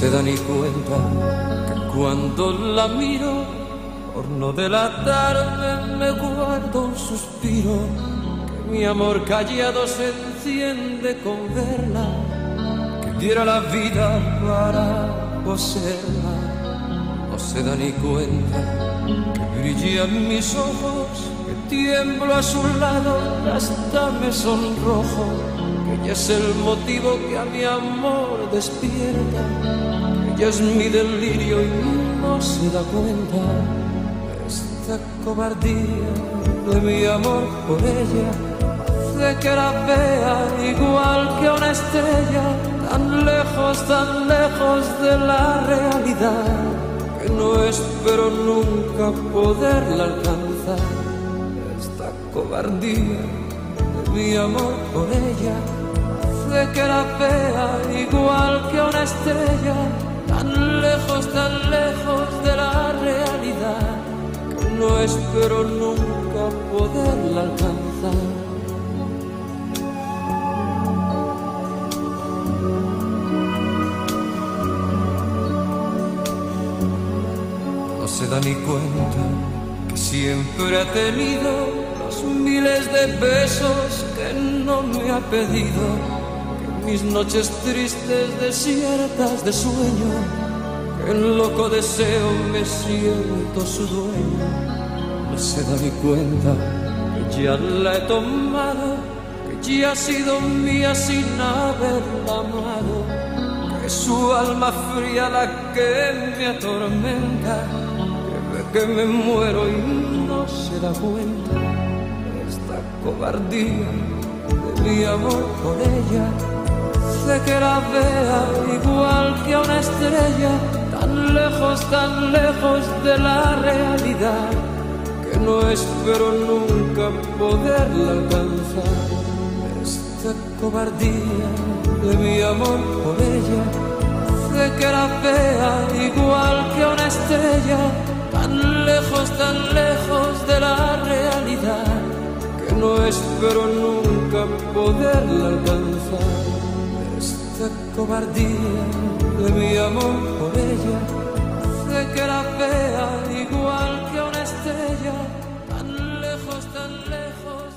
se da ni cuenta que cuando la miro, por no delatarme, me guardo un suspiro. Que mi amor callado se enciende con verla, que diera la vida para poseerla. No se da ni cuenta que brillan mis ojos, que tiemblo a su lado, hasta me sonrojo ella es el motivo que a mi amor despierta. Ella es mi delirio y no se da cuenta. Esta cobardía de mi amor por ella hace que la vea igual que una estrella, tan lejos, tan lejos de la realidad, que no espero nunca poderla alcanzar. Esta cobardía de mi amor por ella de que la vea igual que una estrella, que espero nunca poderla alcanzar. No se da ni cuenta que siempre ha tenido los miles de besos que no me ha pedido mis noches tristes, desiertas de sueño, en loco deseo me siento su dueño. No se da ni cuenta que ya la he tomado, que ya ha sido mía sin haberla amado, que es su alma fría la que me atormenta, que ve que me muero y no se da cuenta esta cobardía de mi amor por ella. De que la vea igual que a una estrella, tan lejos, tan lejos de la realidad, no espero nunca poderla alcanzar. Esta cobardía de mi amor por ella, de que la vea igual que una estrella, tan lejos, tan lejos de la realidad, que no espero nunca poderla alcanzar cobardía de mi amor por ella, de que la vea tan lejos,